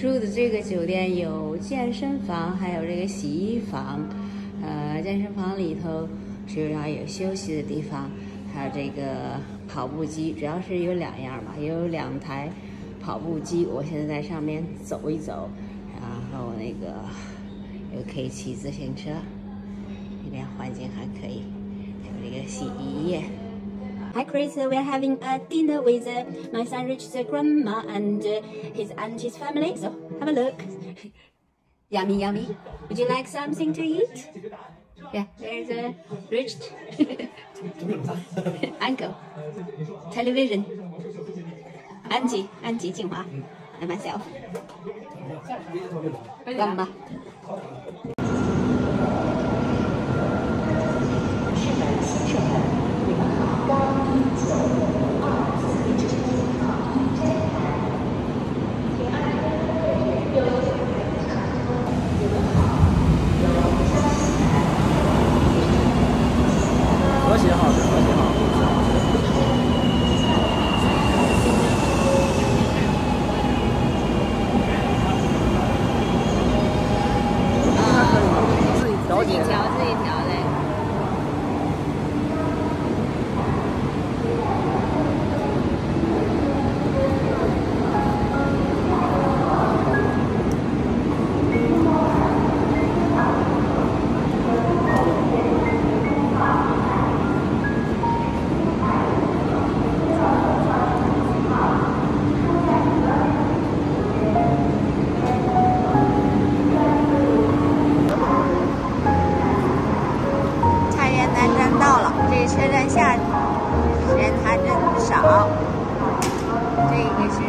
住的这个酒店有健身房，还有这个洗衣房。呃，健身房里头主要有休息的地方，还有这个跑步机，主要是有两样吧，有两台跑步机。我现在在上面走一走，然后那个又可以骑自行车，这边环境还可以，有这个洗衣液。Hi Chris, we're having a dinner with uh, my son Rich's grandma and uh, his auntie's family. So have a look. yummy, yummy. Would you like something to eat? Yeah, there's a Rich uncle. Television. Auntie, Auntie Jinghua, and myself. Grandma. 这个是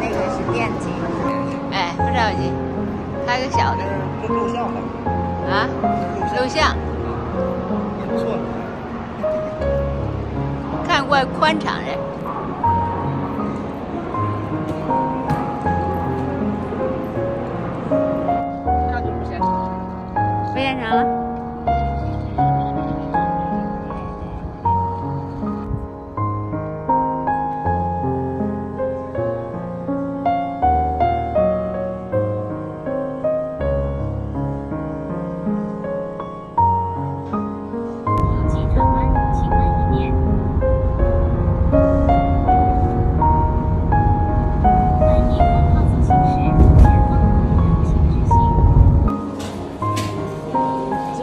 那个是电机。哎，不着急，开个小的这录像的，啊，录像，也不错。看怪宽敞人。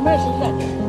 二十一